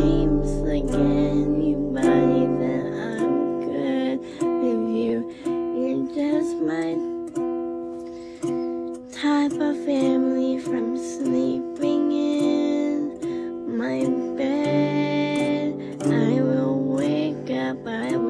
seems like anybody that I'm good with you. You're just my type of family from sleeping in my bed. I will wake up, I will